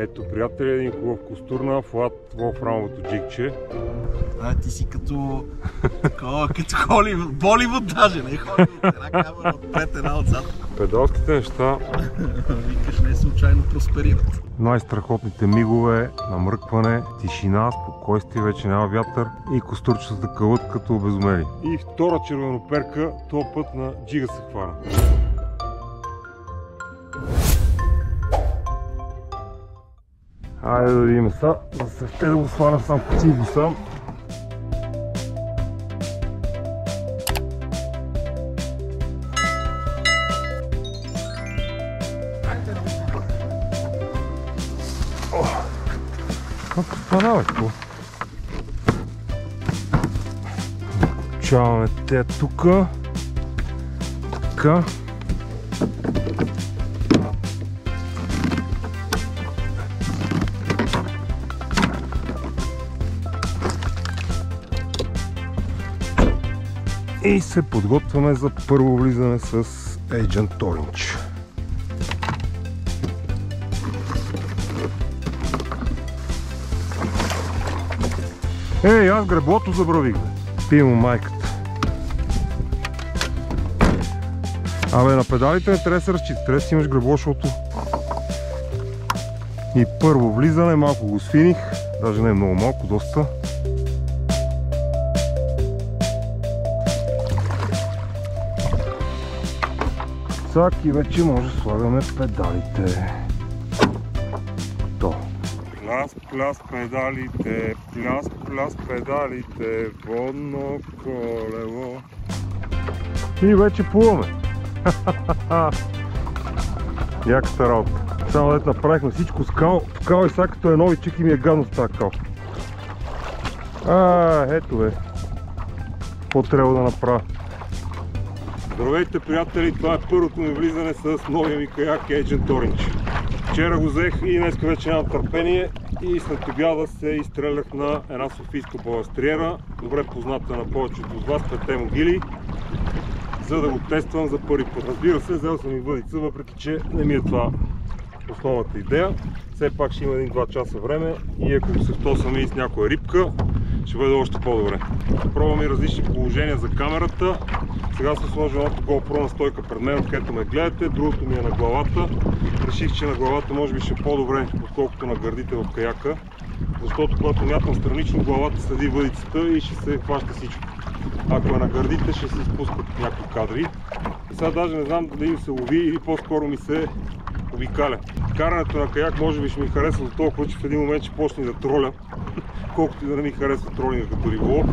Ето, приятели, един хубав костур на Флат Волфрамовото джикче. А, ти си като... Такова, като Холивуд, Боливуд даже, не Холивуд. Една камера отпред, една отзад. Педалските неща, Викаш, не случайно просперират. най-страхотните мигове, намръкване, тишина, спокойствие, вече няма вятър и костурчета да кълът като обезумели. И втора червеноперка, този път на джига се хвана. Айде да видим са, за да се вте да го сваля сам по го сам. Как стана, бе, какво? Чаваме те тука. Така. И се подготвяме за първо влизане с Agent Orange. Ей, аз греблото забравих, бе. Му майката. Абе, на педалите не трябва да се разчита, трябва да си имаш гребло, защото... И първо влизане, малко го свиних, даже не много малко, доста. Цак и вече може да слагаме педалите. То. Пляс, пляс педалите, пляс, пляс педалите, водно колело. И вече плуваме. Яката работа. Само дето направихме всичко с кал. В кал и сега като е нови чек и ми е гадно с тази кал. А, ето бе. Какво трябва да направя? Здравейте приятели, това е първото ми влизане с новия ми каяк Agent Orange. Вчера го взех и днес вече нямам търпение и след обяда се изстрелях на една софийска баластриера, добре позната на повечето от вас, петте могили, за да го тествам за първи път. Разбира се, взел съм и въдица, въпреки че не ми е това основната идея. Все пак ще има един-два часа време и ако се втосам и с някоя рибка, ще бъде още по-добре. Пробвам и различни положения за камерата. Сега съм сложил едното GoPro на стойка пред мен, където ме гледате, другото ми е на главата. Реших, че на главата може би ще е по-добре, отколкото на гърдите в каяка. Защото когато мятам странично, главата следи въдицата и ще се хваща всичко. Ако е на гърдите, ще се изпускат някакви кадри. Сега даже не знам дали ми се лови или по-скоро ми се обикаля. Карането на каяк може би ще ми харесва до толкова, че в един момент ще почне да троля. Колкото и да не ми харесва тролинга като риболов.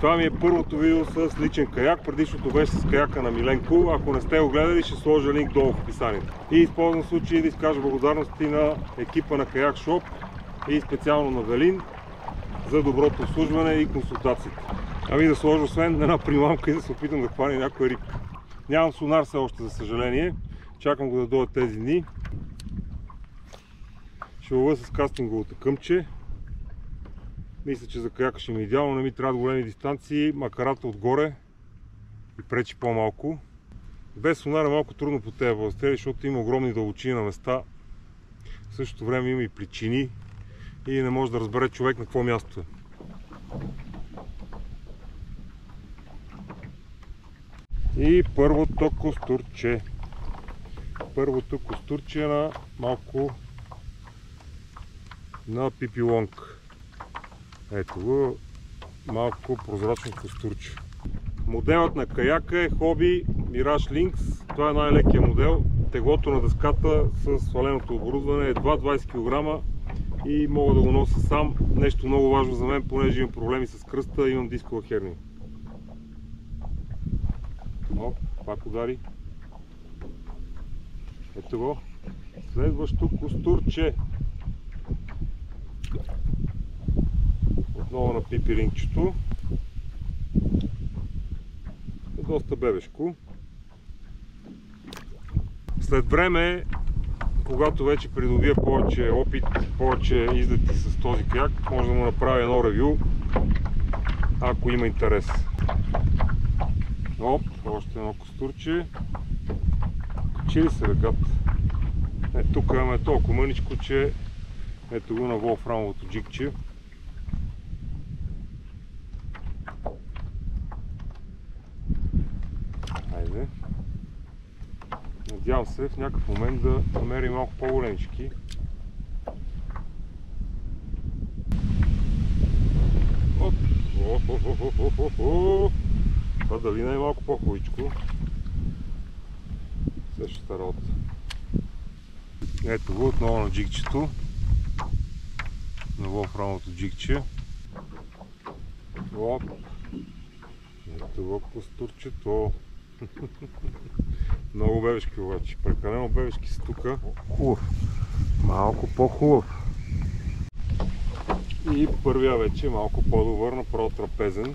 Това ми е първото видео с личен каяк, предишното беше с каяка на Миленко. Ако не сте го гледали, ще сложа линк долу в описанието. И използвам случай да изкажа благодарности на екипа на Каяк Шоп и специално на Галин за доброто обслужване и консултациите. Ами да сложа освен една примамка и да се опитам да хвана някоя рибка. Нямам сонар все още, за съжаление. Чакам го да дойдат тези дни. Ще лова с кастинговото къмче. Мисля, че за каяка ще ми е идеално, не ми трябват големи дистанции, макарата отгоре и пречи по-малко. Без сонар е малко трудно по тези баластери, защото има огромни дълбочини на места. В същото време има и причини и не може да разбере човек на какво място е. И първото костурче. Първото костурче на малко на пипилонг. Ето го, малко прозрачно костурче. Моделът на каяка е Hobby Mirage Lynx. Това е най-лекия модел. Теглото на дъската с сваленото оборудване е 2,20 кг и мога да го нося сам. Нещо много важно за мен, понеже имам проблеми с кръста, имам дискова херния. О, пак удари. Ето го. Следващо костурче. Отново на пипиринчето. Доста бебешко. След време, когато вече придобия повече опит, повече излети с този каяк, може да му направя едно ревю, ако има интерес. Оп, още едно костурче. Качи ли се ръгат? Е, тук имаме толкова мъничко, че Ето го на Волфрамовото джикче. Се в някакъв момент да намерим малко по-големички. Това дали не е малко по-хубавичко. Същата работа. Ето го отново на джикчето. На волфрамовото джикче. Оп! Ето го костурчето. Много бебешки обаче. Прекалено бебешки са тука. Хубав. Малко по-хубав. И първия вече е малко по-добър, направо трапезен.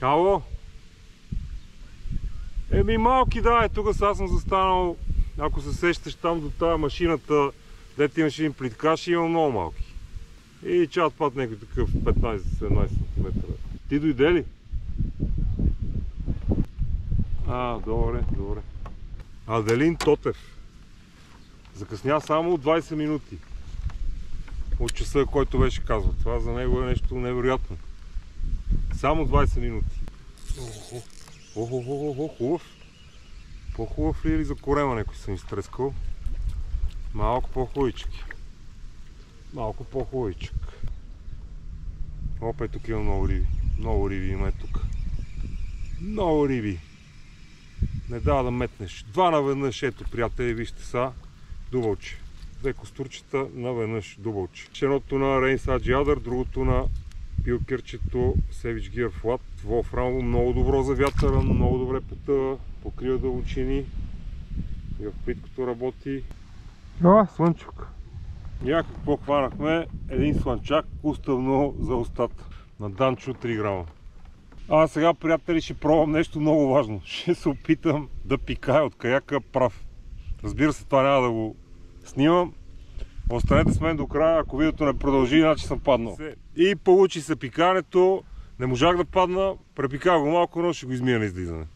Ало? Еми малки да, е, тук сега съм застанал, ако се сещаш там до тази машината, дете имаш един плиткаш и имам много малки. И чат път някой такъв 15-17 см. Ти дойде ли? А, добре, добре. Аделин Тотев. Закъсня само 20 минути от часа, който беше казал. Това за него е нещо невероятно. Само 20 минути. Охо, охо, охо, хубав. По-хубав ли е или за корема някой съм изтрескал? Малко по-хубавички. Малко по-хубавичък. Опа, тук има много риби. Много риби има е тук. Много риби. Не дава да метнеш. Два наведнъж, ето, приятели, вижте са. Дубълче. Две костурчета наведнъж дубълче. Едното на Rainside Jadder, другото на пилкерчето Savage Gear Flat. Волфрамово много добро за вятъра, много добре потъва, покрива дълбочини. И в плиткото работи. А, слънчук. Някакво хванахме един слънчак, уставно за устата. На Данчо 3 грама. А сега, приятели, ще пробвам нещо много важно. Ще се опитам да пикая от каяка прав. Разбира се, това няма да го снимам. Останете с мен до края, ако видеото не продължи, иначе съм паднал. И получи се пикането. Не можах да падна, препиках го малко, но ще го измия на излизане.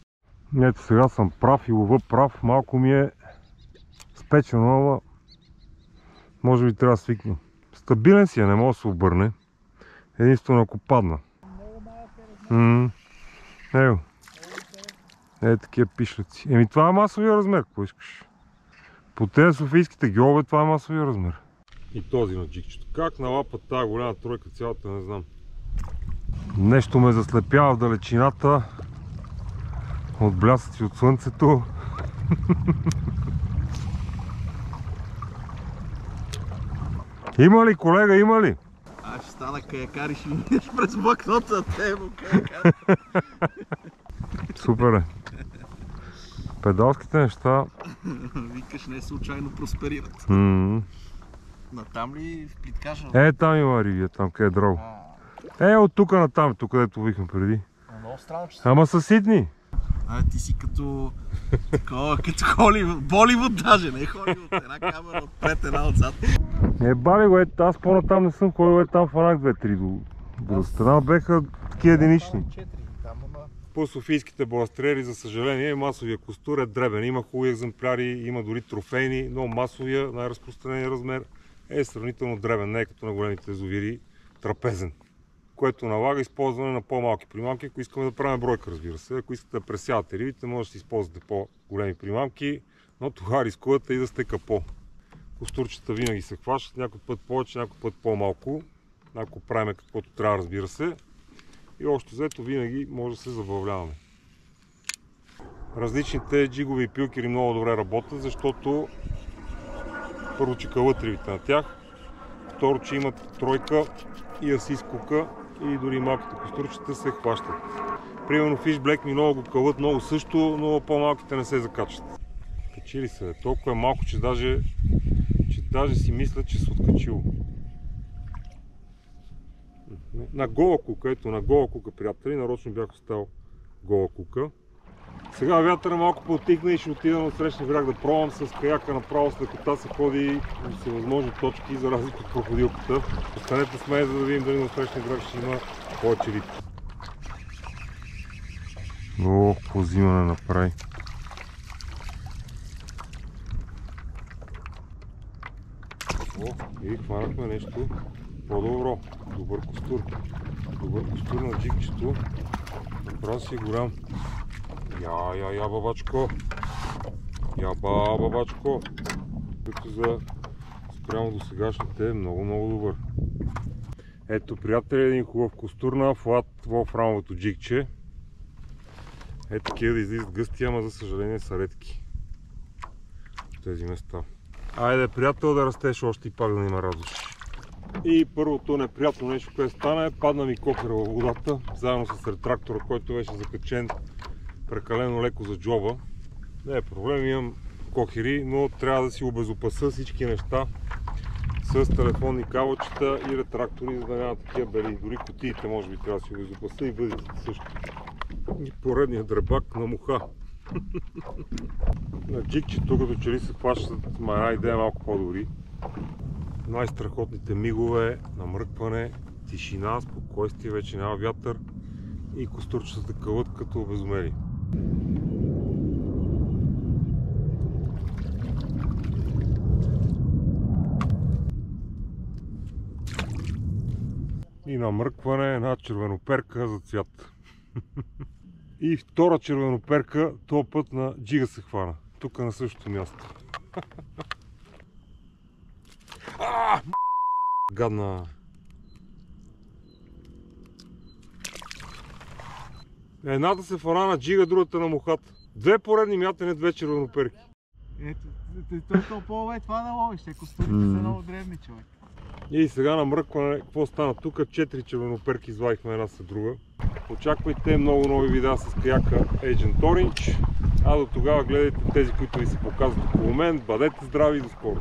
Ето сега съм прав и лова прав. Малко ми е спечено, ама може би трябва да свикна. Стабилен си е, не мога да се обърне. Единствено ако падна. М Ево. Е, такива пишлеци. Еми това е масовия размер, какво искаш. По тези софийските геове това е масовия размер. И този на джикчето. Как налапа тази голяма тройка цялата, не знам. Нещо ме заслепява в далечината от блясъци от слънцето. Има ли, колега, има ли? Стана каякар и ще минеш през блокнота, те му каякар. Супер е. Педалските неща. Викаш, не случайно просперират. На там ли в плиткажа? Е, там има ривия, там къде е дрого. Е, от тук на там, тук където вихме преди. много странно, че Ама са ситни. А, ти си като... Такова, като Холивуд, Боливуд даже, не Холивуд. Една камера отпред, една отзад. Е, бали го, е, аз по-натам не съм ходил, е там фанах 2-3 до страна. Беха такива единични. По софийските баластрери, за съжаление, масовия костур е дребен. Има хубави екземпляри, има дори трофейни, но масовия, най-разпространения размер е сравнително дребен, не е като на големите езовири, трапезен. Което налага използване на по-малки примамки, ако искаме да правим бройка, разбира се. Ако искате да пресявате рибите, може да си използвате по-големи примамки, но тогава рискувате и да сте капо. Костурчета винаги се хващат, някой път повече, някой път по-малко. Ако правим каквото трябва, разбира се. И още взето винаги може да се забавляваме. Различните джигови и пилкери много добре работят, защото първо, че кълът рибите на тях, второ, че имат тройка и асис кука и дори малките костурчета се хващат. Примерно Black ми много го кълът, много също, но по-малките не се закачат. Качили се, толкова е малко, че даже, че даже си мисля, че се откачило. На гола кука, ето на гола кука, приятели, нарочно бях оставил гола кука. Сега вятъра малко потихна и ще отида на срещния бряг да пробвам с каяка направо с лекота се ходи всевъзможни точки за разлика от проходилката. Останете с мен, за да видим дали на срещния бряг ще има повече вид. Много позимане направи. О, и хванахме нещо по-добро. Добър костур. Добър костур на джипчето. Направо си голям. Я, я, я, бабачко. Я, ба, бабачко. Като за спрямо до сегашните е много, много добър. Ето, приятели, един хубав костур на флат в рамовото джикче. Е такива да излизат гъсти, ама за съжаление са редки. В тези места. Айде, приятел, да растеш още и пак да ни ме радваш. И първото неприятно нещо, което стана е падна ми кокера във водата, заедно с ретрактора, който беше закачен прекалено леко за джоба. Не е проблем, имам кохери, но трябва да си обезопаса всички неща с телефонни кабелчета и ретрактори, за да няма такива бели. Дори кутиите може би трябва да си обезопаса и бъдите също. И поредният дръбак на муха. на джикчето, като че ли се хващат, ма една идея малко по-добри. Най-страхотните мигове, намръкване, тишина, спокойствие, вече няма вятър и костурчетата кълът като обезумели. И намръкване една червеноперка за цвят. И втора червеноперка, този път на джига се хвана. Тук на същото място. А, Гадна. Едната се фана на джига, другата на мухата. Две поредни мятане, две червеноперки. Ето, той е толкова е това да ловиш, те костурите са много древни човек. И сега на мръкване, какво стана тук? Четири червеноперки извадихме една след друга. Очаквайте много нови видеа с каяка Agent Orange. А до тогава гледайте тези, които ви се показват около мен. Бъдете здрави и до скоро!